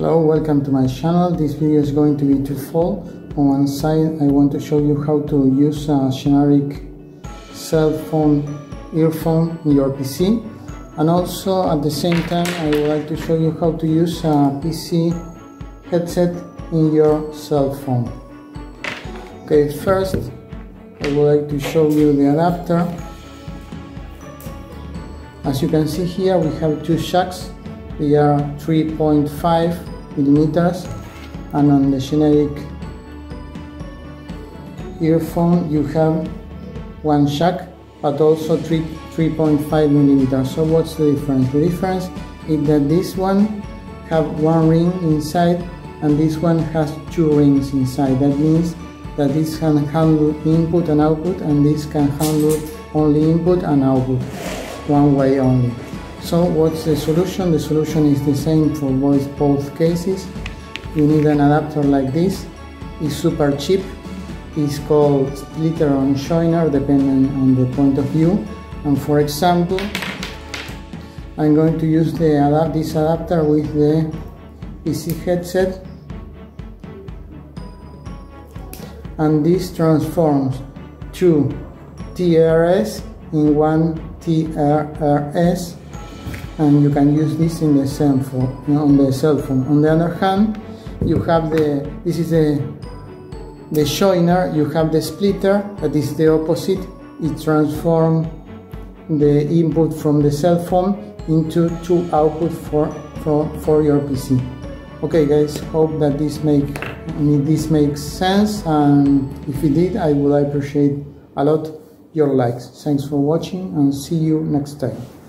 Hello, welcome to my channel. This video is going to be twofold. On one side, I want to show you how to use a generic cell phone earphone in your PC. And also at the same time, I would like to show you how to use a PC headset in your cell phone. Okay, first, I would like to show you the adapter. As you can see here, we have two jacks they are 3.5 millimeters and on the generic earphone you have one jack but also 3 3.5 millimeters. So what's the difference? The difference is that this one have one ring inside and this one has two rings inside. That means that this can handle input and output and this can handle only input and output one way only so what's the solution? The solution is the same for both, cases. You need an adapter like this. It's super cheap. It's called splitter or joiner depending on the point of view. And for example, I'm going to use the this adapter with the PC headset and this transforms two TRS in one TRRS and you can use this in the cell phone on the cell phone. On the other hand you have the this is the the joiner you have the splitter that is the opposite. It transforms the input from the cell phone into two output for, for, for your PC okay guys hope that this make this makes sense and if it did I would appreciate a lot your likes. Thanks for watching and see you next time